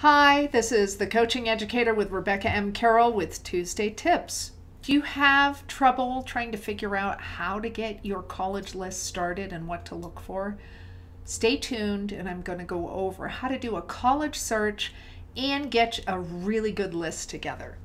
Hi, this is the coaching educator with Rebecca M. Carroll with Tuesday Tips. Do you have trouble trying to figure out how to get your college list started and what to look for? Stay tuned, and I'm going to go over how to do a college search and get a really good list together.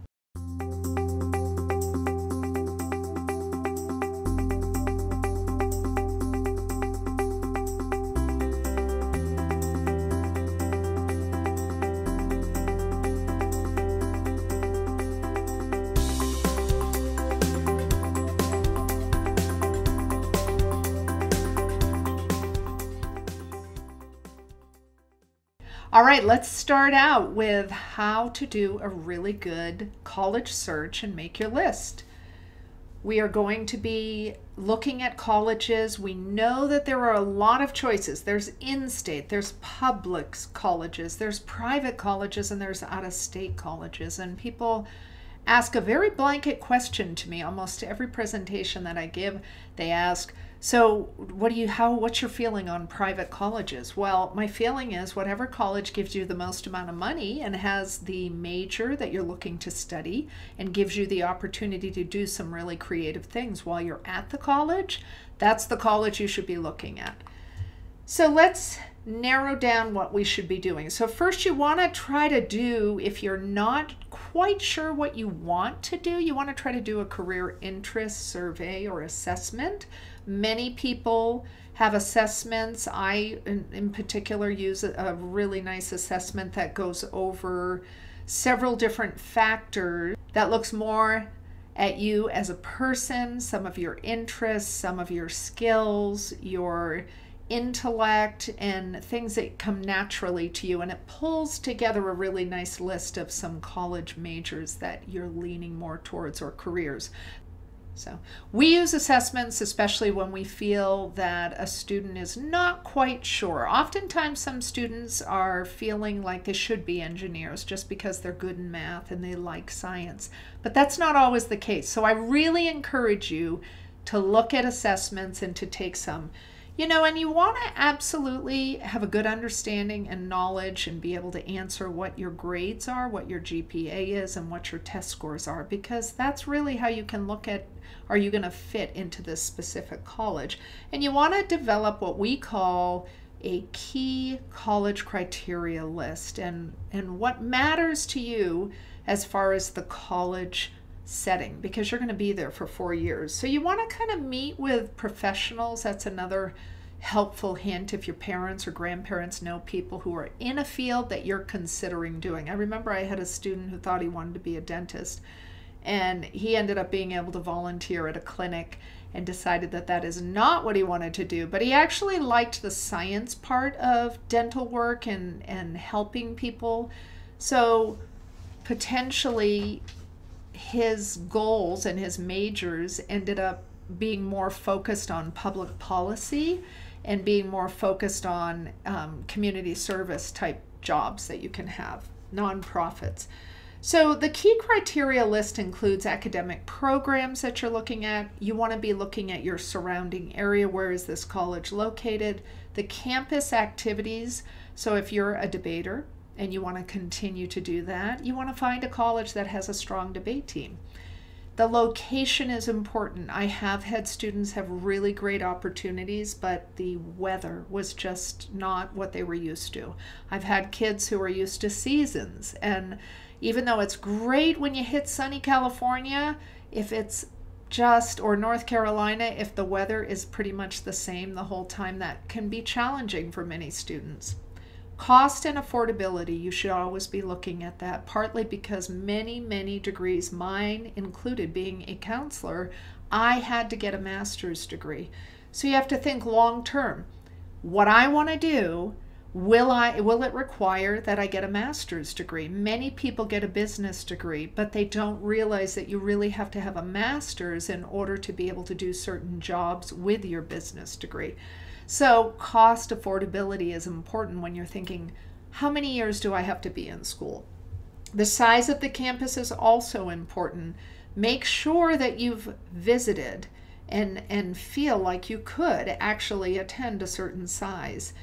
All right, let's start out with how to do a really good college search and make your list. We are going to be looking at colleges. We know that there are a lot of choices. There's in-state, there's public colleges, there's private colleges, and there's out-of-state colleges. And people ask a very blanket question to me almost every presentation that I give. They ask, so what do you how what's your feeling on private colleges? Well, my feeling is whatever college gives you the most amount of money and has the major that you're looking to study and gives you the opportunity to do some really creative things while you're at the college, that's the college you should be looking at. So let's narrow down what we should be doing. So first you want to try to do, if you're not quite sure what you want to do, you want to try to do a career interest survey or assessment. Many people have assessments. I, in, in particular, use a, a really nice assessment that goes over several different factors that looks more at you as a person, some of your interests, some of your skills, your intellect and things that come naturally to you and it pulls together a really nice list of some college majors that you're leaning more towards or careers. So we use assessments especially when we feel that a student is not quite sure. Oftentimes some students are feeling like they should be engineers just because they're good in math and they like science. But that's not always the case. So I really encourage you to look at assessments and to take some you know, and you want to absolutely have a good understanding and knowledge and be able to answer what your grades are, what your GPA is, and what your test scores are, because that's really how you can look at are you going to fit into this specific college. And you want to develop what we call a key college criteria list and, and what matters to you as far as the college setting because you're going to be there for four years. So you want to kind of meet with professionals. That's another helpful hint if your parents or grandparents know people who are in a field that you're considering doing. I remember I had a student who thought he wanted to be a dentist and he ended up being able to volunteer at a clinic and decided that that is not what he wanted to do but he actually liked the science part of dental work and and helping people so potentially his goals and his majors ended up being more focused on public policy and being more focused on um, community service type jobs that you can have, nonprofits. So the key criteria list includes academic programs that you're looking at. You want to be looking at your surrounding area. Where is this college located? The campus activities. So if you're a debater, and you want to continue to do that, you want to find a college that has a strong debate team. The location is important. I have had students have really great opportunities, but the weather was just not what they were used to. I've had kids who are used to seasons, and even though it's great when you hit sunny California, if it's just or North Carolina, if the weather is pretty much the same the whole time, that can be challenging for many students. Cost and affordability, you should always be looking at that, partly because many, many degrees, mine included being a counselor, I had to get a master's degree. So you have to think long term. What I want to do, will I will it require that I get a master's degree? Many people get a business degree, but they don't realize that you really have to have a master's in order to be able to do certain jobs with your business degree. So, cost affordability is important when you're thinking, how many years do I have to be in school? The size of the campus is also important. Make sure that you've visited and, and feel like you could actually attend a certain size.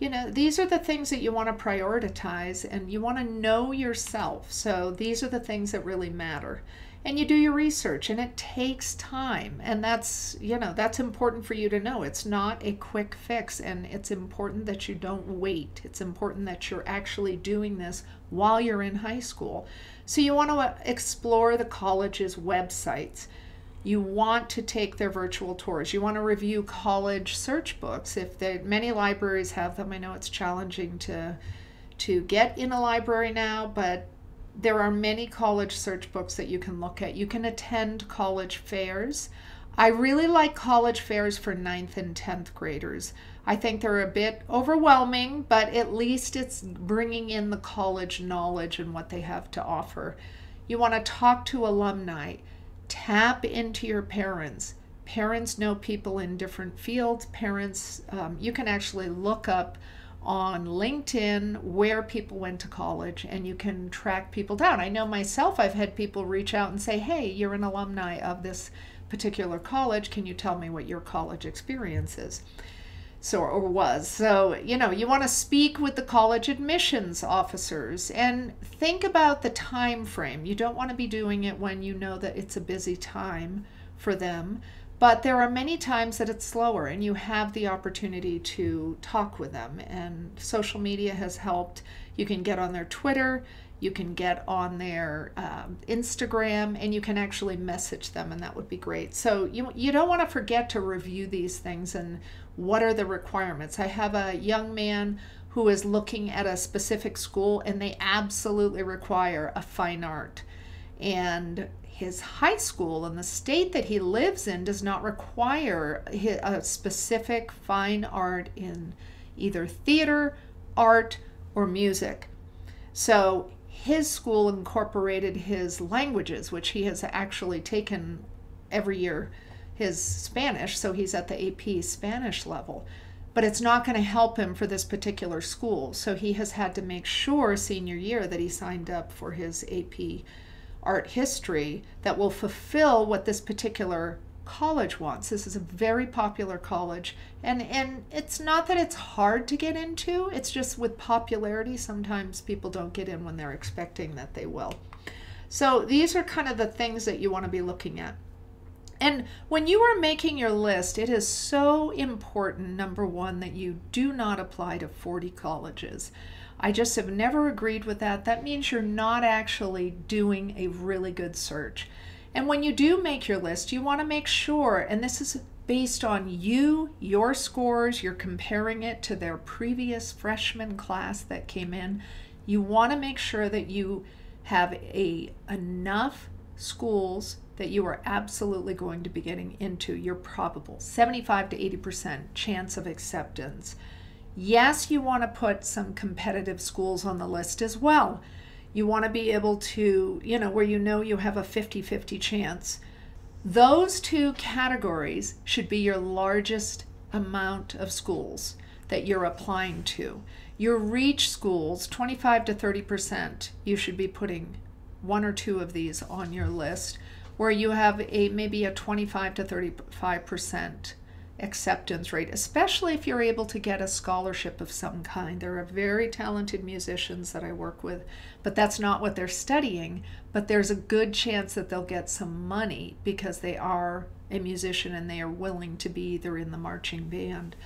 you know, these are the things that you want to prioritize and you want to know yourself. So these are the things that really matter. And you do your research and it takes time. And that's, you know, that's important for you to know. It's not a quick fix and it's important that you don't wait. It's important that you're actually doing this while you're in high school. So you want to uh, explore the college's websites you want to take their virtual tours. You want to review college search books. If they, many libraries have them, I know it's challenging to to get in a library now, but there are many college search books that you can look at. You can attend college fairs. I really like college fairs for ninth and 10th graders. I think they're a bit overwhelming, but at least it's bringing in the college knowledge and what they have to offer. You want to talk to alumni tap into your parents. Parents know people in different fields. Parents, um, you can actually look up on LinkedIn where people went to college and you can track people down. I know myself, I've had people reach out and say, Hey, you're an alumni of this particular college. Can you tell me what your college experience is? so or was so you know you want to speak with the college admissions officers and think about the time frame you don't want to be doing it when you know that it's a busy time for them but there are many times that it's slower and you have the opportunity to talk with them and social media has helped you can get on their twitter you can get on their um, Instagram and you can actually message them, and that would be great. So, you, you don't want to forget to review these things and what are the requirements. I have a young man who is looking at a specific school, and they absolutely require a fine art. And his high school in the state that he lives in does not require a specific fine art in either theater, art, or music. So his school incorporated his languages, which he has actually taken every year, his Spanish, so he's at the AP Spanish level. But it's not going to help him for this particular school. So he has had to make sure senior year that he signed up for his AP art history that will fulfill what this particular college wants. This is a very popular college and and it's not that it's hard to get into, it's just with popularity sometimes people don't get in when they're expecting that they will. So these are kind of the things that you want to be looking at. And when you are making your list, it is so important, number one, that you do not apply to 40 colleges. I just have never agreed with that. That means you're not actually doing a really good search. And when you do make your list, you want to make sure, and this is based on you, your scores, you're comparing it to their previous freshman class that came in. You want to make sure that you have a enough schools that you are absolutely going to be getting into your probable 75 to 80% chance of acceptance. Yes, you want to put some competitive schools on the list as well. You want to be able to, you know, where you know you have a 50 50 chance. Those two categories should be your largest amount of schools that you're applying to. Your reach schools, 25 to 30%, you should be putting one or two of these on your list where you have a maybe a 25 to 35% acceptance rate, especially if you're able to get a scholarship of some kind. There are very talented musicians that I work with, but that's not what they're studying. But there's a good chance that they'll get some money because they are a musician and they are willing to be either in the marching band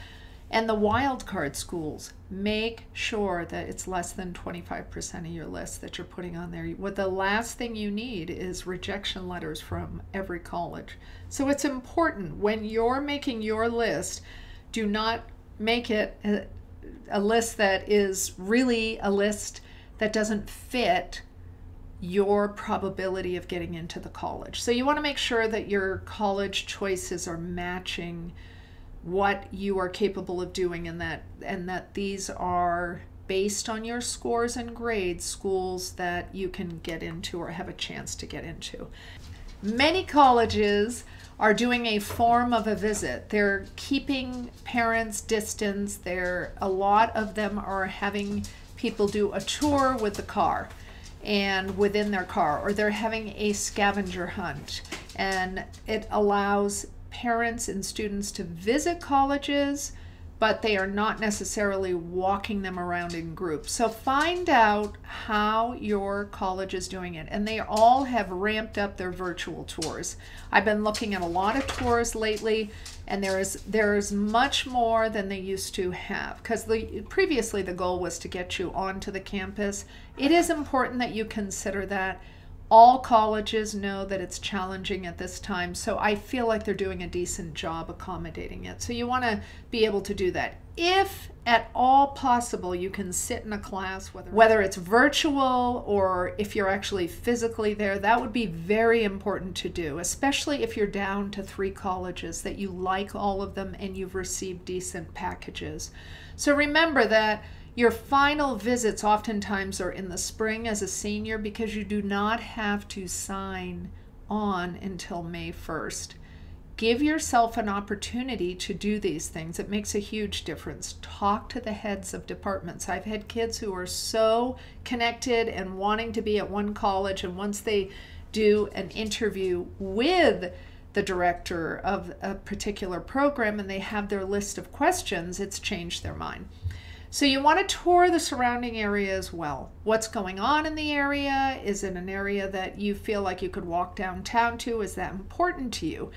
and the wildcard schools, make sure that it's less than 25% of your list that you're putting on there. What the last thing you need is rejection letters from every college. So it's important when you're making your list, do not make it a, list that is really a list that doesn't fit your probability of getting into the college. So you want to make sure that your college choices are matching what you are capable of doing and that and that these are based on your scores and grades schools that you can get into or have a chance to get into. Many colleges are doing a form of a visit. They're keeping parents distance. They're a lot of them are having people do a tour with the car and within their car or they're having a scavenger hunt and it allows parents and students to visit colleges, but they are not necessarily walking them around in groups. So find out how your college is doing it. And they all have ramped up their virtual tours. I've been looking at a lot of tours lately, and there is there is much more than they used to have. Because the previously the goal was to get you onto the campus. It is important that you consider that all colleges know that it's challenging at this time, so I feel like they're doing a decent job accommodating it. So you want to be able to do that. If at all possible, you can sit in a class, whether, whether it's virtual or if you're actually physically there, that would be very important to do, especially if you're down to three colleges that you like all of them and you've received decent packages. So remember that your final visits oftentimes are in the spring as a senior because you do not have to sign on until May 1st. Give yourself an opportunity to do these things. It makes a huge difference. Talk to the heads of departments. I've had kids who are so connected and wanting to be at one college, and once they do an interview with the director of a particular program and they have their list of questions, it's changed their mind. So you want to tour the surrounding area as well. What's going on in the area? Is it an area that you feel like you could walk downtown to? Is that important to you?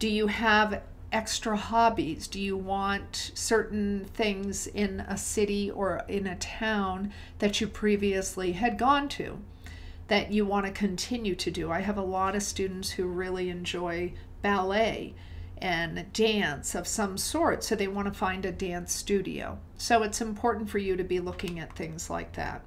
Do you have extra hobbies? Do you want certain things in a city or in a town that you previously had gone to that you want to continue to do? I have a lot of students who really enjoy ballet and dance of some sort. So they want to find a dance studio. So it's important for you to be looking at things like that.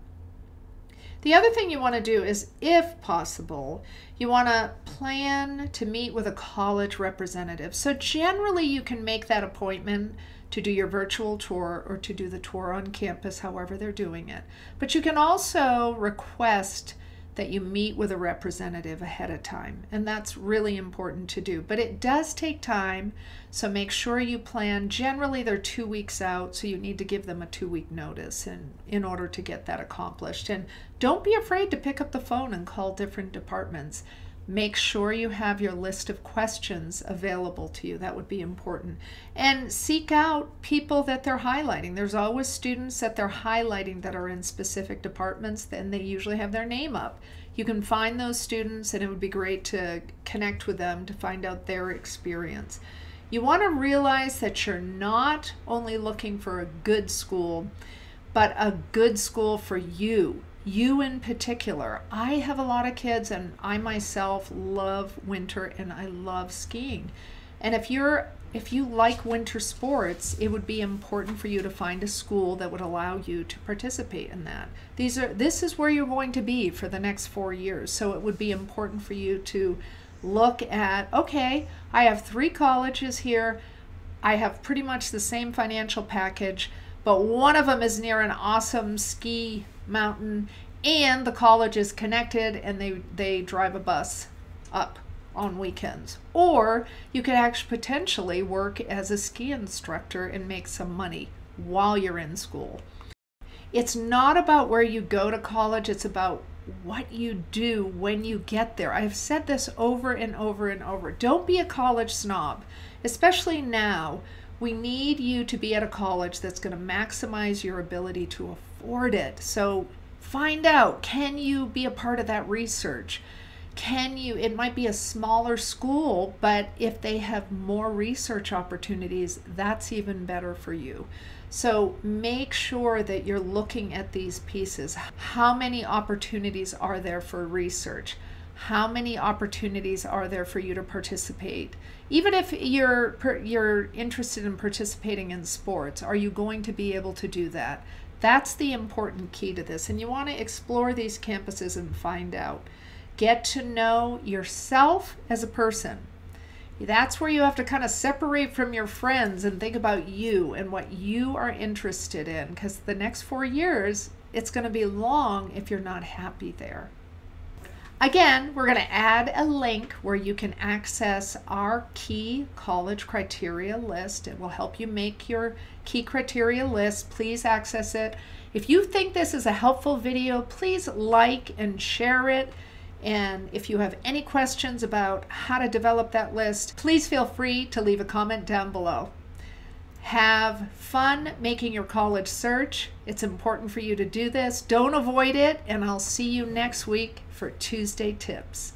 The other thing you want to do is, if possible, you want to plan to meet with a college representative. So generally, you can make that appointment to do your virtual tour or to do the tour on campus, however they're doing it. But you can also request that you meet with a representative ahead of time. And that's really important to do. But it does take time, so make sure you plan. Generally, they're two weeks out, so you need to give them a two week notice in, in order to get that accomplished. And don't be afraid to pick up the phone and call different departments. Make sure you have your list of questions available to you. That would be important. And seek out people that they're highlighting. There's always students that they're highlighting that are in specific departments, and they usually have their name up. You can find those students, and it would be great to connect with them to find out their experience. You want to realize that you're not only looking for a good school, but a good school for you you in particular. I have a lot of kids, and I myself love winter and I love skiing. And if you're if you like winter sports, it would be important for you to find a school that would allow you to participate in that. These are this is where you're going to be for the next 4 years. So it would be important for you to look at okay, I have 3 colleges here. I have pretty much the same financial package, but one of them is near an awesome ski mountain and the college is connected and they they drive a bus up on weekends. Or you could actually potentially work as a ski instructor and make some money while you're in school. It's not about where you go to college it's about what you do when you get there. I've said this over and over and over. Don't be a college snob especially now we need you to be at a college that's going to maximize your ability to afford it so Find out can you be a part of that research? Can you, it might be a smaller school, but if they have more research opportunities, that's even better for you. So make sure that you're looking at these pieces. How many opportunities are there for research? How many opportunities are there for you to participate? Even if you're you're interested in participating in sports, are you going to be able to do that? That's the important key to this. And you want to explore these campuses and find out. Get to know yourself as a person. That's where you have to kind of separate from your friends and think about you and what you are interested in because the next four years, it's going to be long if you're not happy there. Again, we're going to add a link where you can access our key college criteria list. It will help you make your key criteria list. Please access it. If you think this is a helpful video, please like and share it. And if you have any questions about how to develop that list, please feel free to leave a comment down below. Have fun making your college search. It's important for you to do this. Don't avoid it, and I'll see you next week for Tuesday Tips.